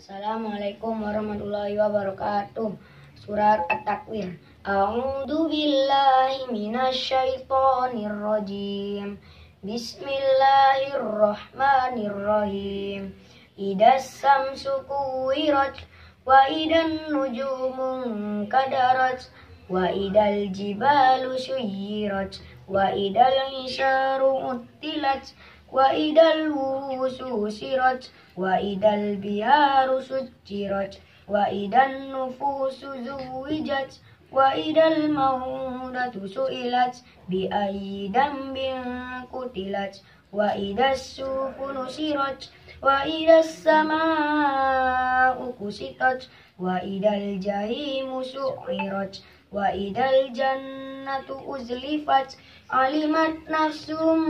Assalamualaikum warahmatullahi wabarakatuh. Surat At-Takwir. A'udzu billahi minasyaitonir rajim. Bismillahirrahmanirrahim. Idas samsu kuwirat wa idan nujumu kadarat wa idal jibalu suyirat wa idal isyaru uttilat wa idal wususirat wa idal biharu sujirat wa idan nufusu zuwijat wa idal maudatu su'ilat bi ayyi dambin kutilat wa idas sufunu sirat wa idas sama'u kusitat wa idal jannatu uzlifat alimat nafsum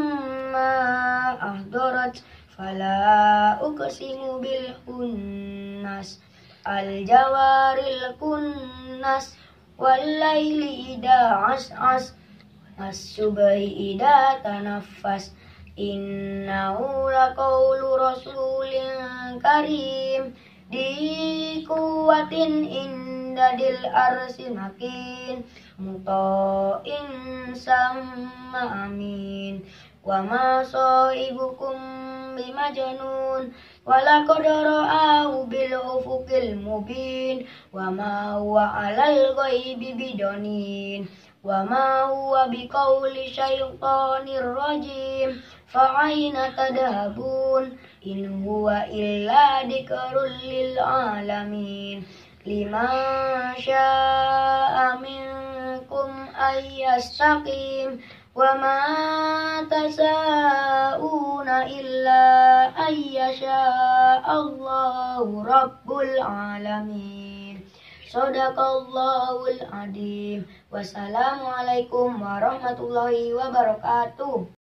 ma ahdarat fala uqsimu bil hunnas al jawaril kunnas wal laili ida as'as as-subhi ida tanaffas innahu laqawlu rasulin karim di kuwatin indadil arsi makin muto'in sama amin. Wa ma sahibukum bimajnun wala qadara'ahu bil ufuqil mubin wa ma huwa 'alal ghaibi bidanin wa ma huwa biqauli syaitonir rajim. Fa aina tadhabun in liman syaa minkum ayyastaqim wa ma tasauna illa ayyasha Allahu rabbul alamin. Sadaqallahul adim. Wassalamualaikum warahmatullahi wabarakatuh